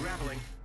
Grappling.